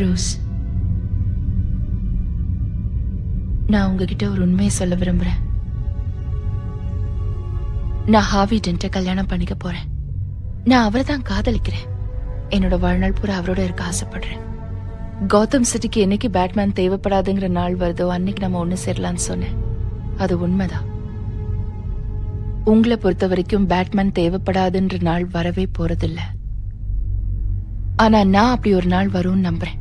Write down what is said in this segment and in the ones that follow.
Rose நான் உங்ககிட்ட ஒரு உண்மையை சொல்ல விரும்புறேன். நான் ஹாவி டென்ட்ட கல்யாணம் பண்ணிக்க போறேன். நான் அவரை தான் காதலிக்கிறேன். என்னோட வாழ்நாள் பூரா அவரோட இருக்க ஆசைப்படுறேன். கௌதம் சிட்டிக்கு என்னைக்கு பேட்மேன் தேவைப்படாதுங்கிற நாள் வருதோ அன்னைக்கு நம்ம ஒண்ணு சேரலாம்னு சொன்னேன். அது உண்மைதான் உங்களை பொறுத்த வரைக்கும் பேட்மேன் தேவைப்படாதுன்ற நாள் வரவே போறதில்ல. ஆனா நான் அப்படி ஒரு நாள் வரும்னு நம்புறேன்.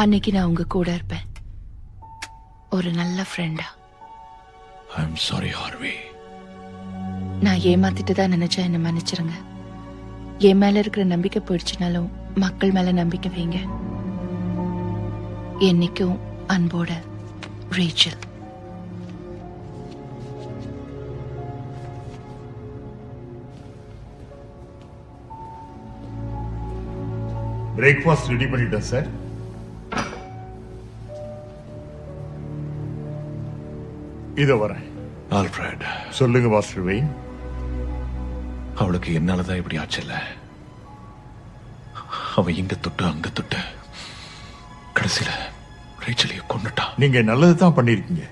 அன்னைக்கு நான் உங்க கூட இருப்பேன். ஒரு நல்ல ஃப்ரெண்டா ஐ எம் சாரி ஹார்வி நான் ஏமாத்திட்டு தான் நினைச்சேன் என்ன மன்னிச்சிருங்க. என் மேல இருக்கிற நம்பிக்கை போயிடுச்சுனாலும் மக்கள் மேல நம்பிக்கை வைங்க. என்னைக்கும் அன்போட ரேச்சல். பிரேக்ஃபாஸ்ட் ரெடி பண்ணிட்டேன் சார் இதோ வரேன். ஆல்ஃபிரட். சொல்லுங்க மாஸ்டர் வெயின். அவளுக்கு என்னாலதான் இப்படி ஆச்சுல்ல அவ இங்க தொட்டு அங்க தொட்டு கடைசியில ரேச்சலைய கொன்னுட்டான் நீங்க நல்லது தான் பண்ணிருக்கீங்க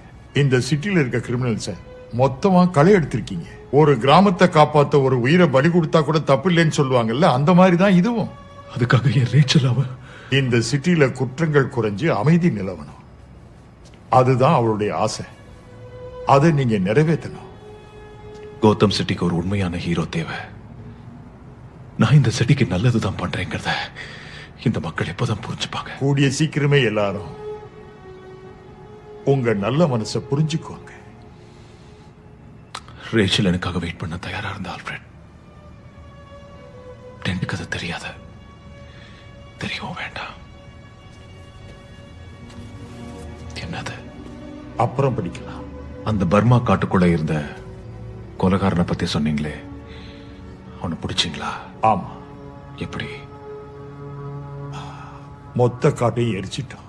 இந்த சிட்டில இருக்க கிரிமினல்ஸ மொத்தமா களை எடுத்திருக்கீங்க ஒரு கிராமத்தை காப்பாத்த ஒரு உயிரை பலி கொடுத்தா கூட தப்பு இல்லைன்னு சொல்லுவாங்கல்ல அந்த மாதிரி தான் இதுவும். அதுக்காக என் ரேச்சல் அவ இந்த சிட்டில குற்றங்கள் குறைஞ்சு அமைதி நிலவணும். அதுதான் அவளுடைய ஆசை. அதை நீங்க நிறைவேற்றணும். கௌதம் சிட்டிக்கு ஒரு உண்மையான ஹீரோ தேவை. நான் இந்த சிட்டிக்கு நல்லதுதான் பண்றேங்கிறத இந்த மக்கள் எப்போதான் புரிஞ்சுப்பாங்க. கூடிய சீக்கிரமே எல்லாரும் உங்க நல்ல மனசை புரிஞ்சுக்குவாங்க. ரேச்சல் எனக்காக வெயிட் பண்ண தயாரா இருந்த ஆல்ஃபிரட். டென்ட்டுக்கு அது தெரியாத. தெரியவும் வேண்டாம். என்னது? அப்புறம் படிக்கலாம். அந்த பர்மா காட்டுக்குள்ள இருந்த கொலகாரனை பத்தி சொன்னீங்களே? அவனை பிடிச்சிங்களா? ஆமா. எப்படி? மொத்த காட்டையும் எரிச்சிட்டான்.